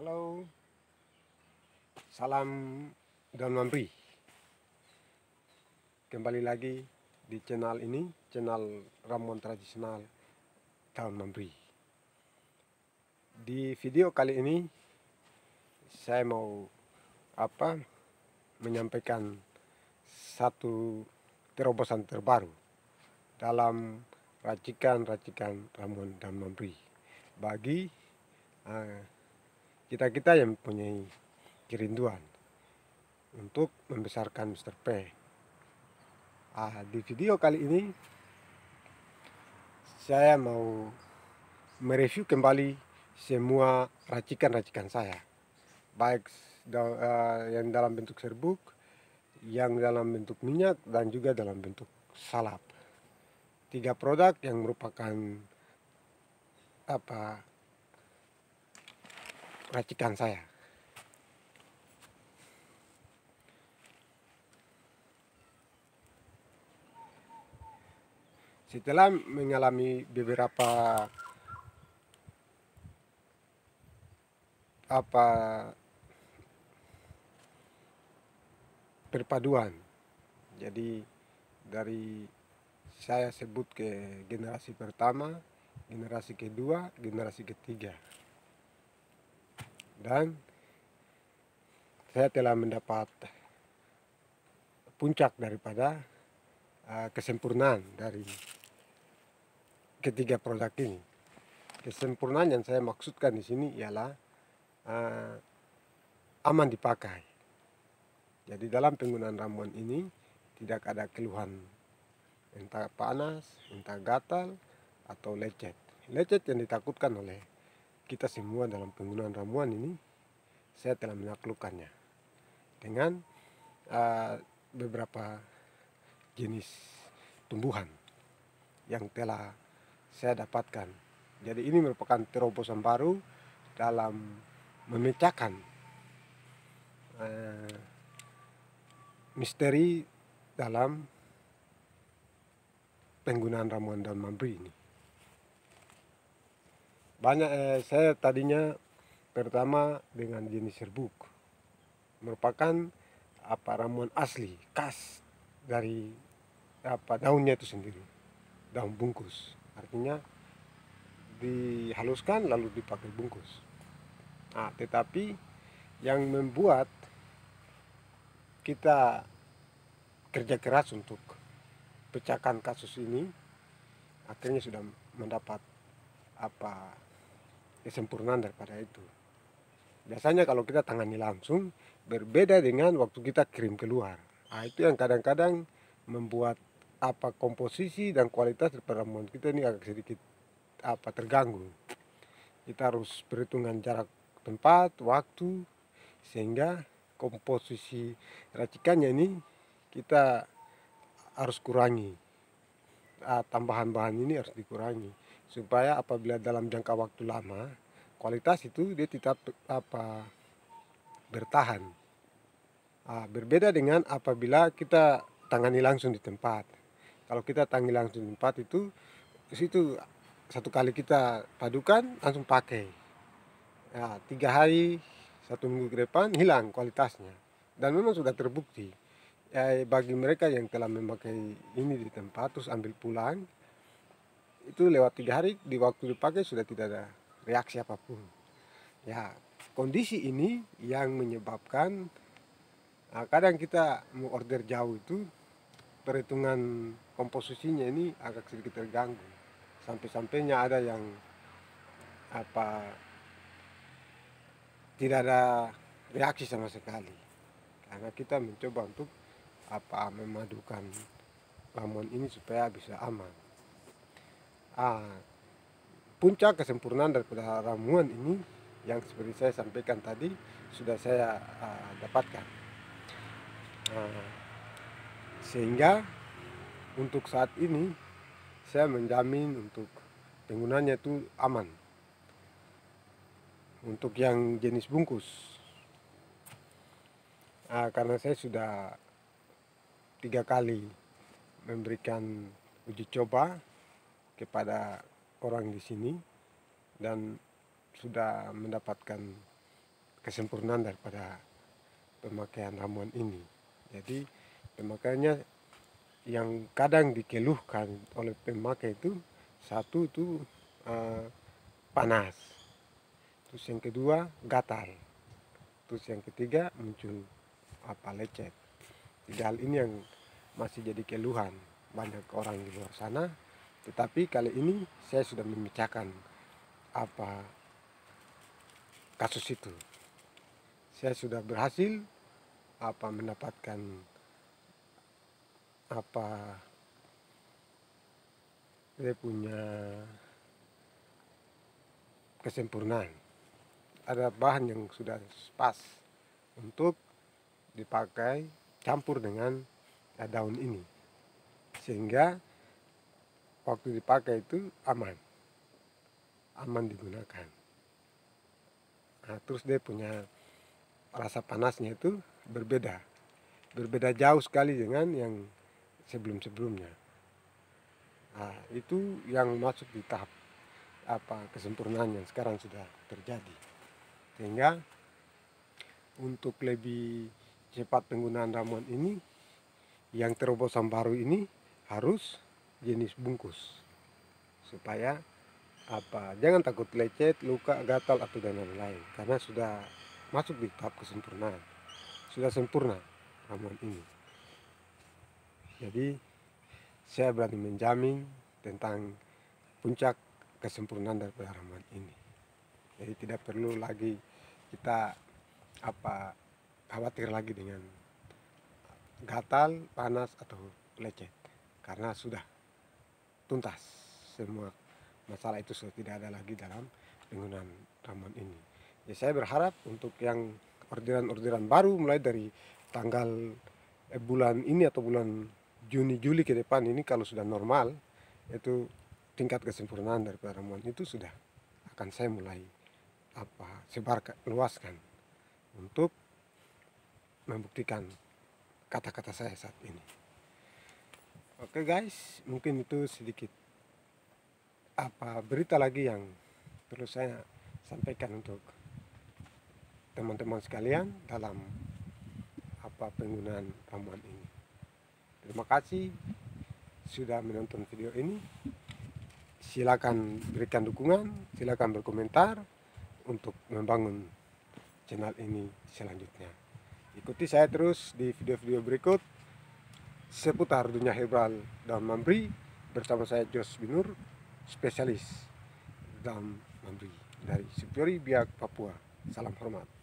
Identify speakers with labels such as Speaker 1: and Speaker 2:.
Speaker 1: Halo, salam dan memberi. Kembali lagi di channel ini, channel ramuan tradisional daun memberi. Di video kali ini saya mau apa menyampaikan satu terobosan terbaru dalam racikan-racikan ramuan daun memberi bagi uh, kita-kita yang mempunyai kerinduan untuk membesarkan Mr. P. Ah, di video kali ini saya mau mereview kembali semua racikan-racikan saya, baik uh, yang dalam bentuk serbuk, yang dalam bentuk minyak, dan juga dalam bentuk salap. Tiga produk yang merupakan apa racikan saya. Setelah mengalami beberapa apa perpaduan, jadi dari saya sebut ke generasi pertama, generasi kedua, generasi ketiga dan saya telah mendapat puncak daripada uh, kesempurnaan dari ketiga produk ini. Kesempurnaan yang saya maksudkan di sini ialah uh, aman dipakai. Jadi dalam penggunaan ramuan ini tidak ada keluhan entah panas, entah gatal, atau lecet. Lecet yang ditakutkan oleh kita semua dalam penggunaan ramuan ini saya telah menaklukkannya dengan uh, beberapa jenis tumbuhan yang telah saya dapatkan. Jadi ini merupakan terobosan baru dalam memecahkan uh, misteri dalam penggunaan ramuan daun mambri ini banyak eh, saya tadinya pertama dengan jenis serbuk. Merupakan apa ramuan asli khas dari apa daunnya itu sendiri. Daun bungkus. Artinya dihaluskan lalu dipakai bungkus. Nah tetapi yang membuat kita kerja keras untuk pecahkan kasus ini akhirnya sudah mendapat apa kesempurnaan daripada itu. Biasanya kalau kita tangani langsung berbeda dengan waktu kita kirim keluar. Nah, itu yang kadang-kadang membuat apa komposisi dan kualitas daripada ramuan kita ini agak sedikit apa terganggu. Kita harus perhitungan jarak tempat, waktu sehingga komposisi racikannya ini kita harus kurangi. Ah, tambahan bahan ini harus dikurangi supaya apabila dalam jangka waktu lama kualitas itu dia tetap apa bertahan. Nah, berbeda dengan apabila kita tangani langsung di tempat. Kalau kita tangani langsung di tempat itu situ satu kali kita padukan langsung pakai. Ya, tiga hari satu minggu ke depan hilang kualitasnya. Dan memang sudah terbukti. Ya, bagi mereka yang telah memakai ini di tempat terus ambil pulang itu lewat tiga hari di waktu dipakai sudah tidak ada reaksi apa pun. Ya kondisi ini yang menyebabkan nah, kadang kita mau order jauh itu perhitungan komposisinya ini agak sedikit terganggu. Sampai-sampainya ada yang apa tidak ada reaksi sama sekali. Karena kita mencoba untuk apa memadukan ramuan ini supaya bisa aman ah, puncak kesempurnaan daripada ramuan ini yang seperti saya sampaikan tadi sudah saya uh, dapatkan. Uh, sehingga untuk saat ini saya menjamin untuk penggunanya itu aman. Untuk yang jenis bungkus. Karena saya sudah tiga kali memberikan uji coba kepada orang di sini dan sudah mendapatkan kesempurnaan daripada pemakaian ramuan ini. Jadi pemakaiannya yang kadang dikeluhkan oleh pemakai itu satu itu uh, panas. Terus yang kedua gatal. Terus yang ketiga muncul apa lecet. Tiga hal ini yang masih jadi keluhan banyak orang di luar sana tetapi kali ini saya sudah memecahkan apa kasus itu. Saya sudah berhasil apa mendapatkan apa dia punya kesempurnaan. Ada bahan yang sudah pas untuk dipakai campur dengan daun ini. Sehingga waktu dipakai itu aman. Aman digunakan. Nah, terus dia punya rasa panasnya itu berbeda. Berbeda jauh sekali dengan yang sebelum-sebelumnya. Nah, itu yang masuk di tahap apa kesempurnaan yang sekarang sudah terjadi. Sehingga untuk lebih cepat penggunaan ramuan ini yang terobosan baru ini harus jenis bungkus. Supaya apa? Jangan takut lecet luka gatal atau dan lain-lain. Karena sudah masuk di tahap kesempurnaan. Sudah sempurna ramuan ini. Jadi saya berani menjamin tentang puncak kesempurnaan daripada ramuan ini. Jadi tidak perlu lagi kita apa khawatir lagi dengan gatal panas atau lecet. Karena sudah tuntas semua masalah itu sudah tidak ada lagi dalam penggunaan ramuan ini. Ya saya berharap untuk yang orderan-orderan baru mulai dari tanggal eh, bulan ini atau bulan Juni Juli ke depan ini kalau sudah normal itu tingkat kesempurnaan dari ramuan itu sudah akan saya mulai apa sebarkan luaskan untuk membuktikan kata-kata saya saat ini. Oke guys, mungkin itu sedikit apa berita lagi yang perlu saya sampaikan untuk teman-teman sekalian dalam apa penggunaan ramuan ini. Terima kasih sudah menonton video ini. Silakan berikan dukungan, silakan berkomentar untuk membangun channel ini selanjutnya. Ikuti saya terus di video-video berikut seputar dunia herbal dan memberi bersama saya Jos Binur spesialis dalam memberi dari Superi Biak Papua. Salam hormat